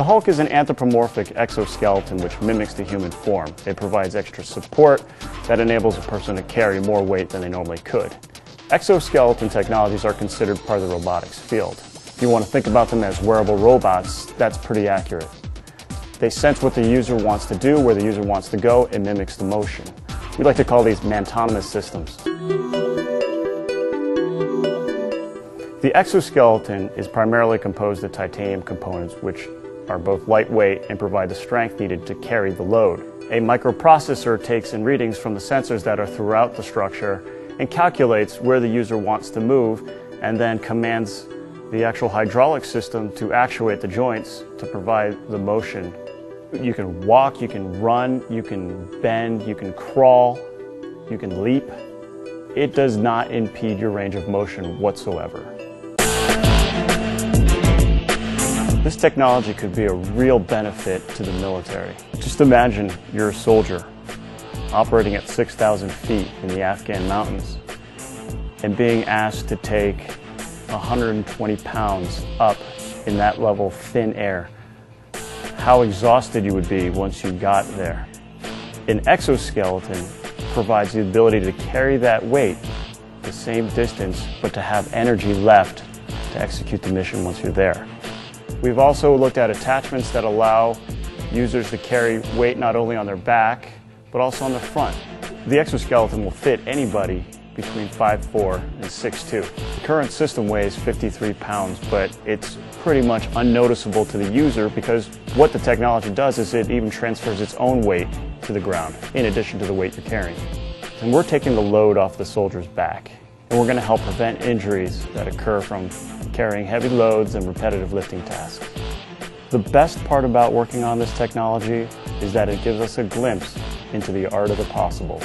The HULC is an anthropomorphic exoskeleton which mimics the human form. It provides extra support that enables a person to carry more weight than they normally could. Exoskeleton technologies are considered part of the robotics field. If you want to think about them as wearable robots, that's pretty accurate. They sense what the user wants to do, where the user wants to go, and mimics the motion. We like to call these mantonomous systems. The exoskeleton is primarily composed of titanium components which are both lightweight and provide the strength needed to carry the load. A microprocessor takes in readings from the sensors that are throughout the structure and calculates where the user wants to move and then commands the actual hydraulic system to actuate the joints to provide the motion. You can walk, you can run, you can bend, you can crawl, you can leap. It does not impede your range of motion whatsoever. This technology could be a real benefit to the military. Just imagine you're a soldier operating at 6,000 feet in the Afghan mountains and being asked to take 120 pounds up in that level thin air. How exhausted you would be once you got there. An exoskeleton provides the ability to carry that weight the same distance, but to have energy left to execute the mission once you're there. We've also looked at attachments that allow users to carry weight not only on their back, but also on their front. The exoskeleton will fit anybody between 5'4 and 6'2. The current system weighs 53 pounds, but it's pretty much unnoticeable to the user because what the technology does is it even transfers its own weight to the ground, in addition to the weight you're carrying. And we're taking the load off the soldier's back, and we're going to help prevent injuries that occur from carrying heavy loads and repetitive lifting tasks. The best part about working on this technology is that it gives us a glimpse into the art of the possible.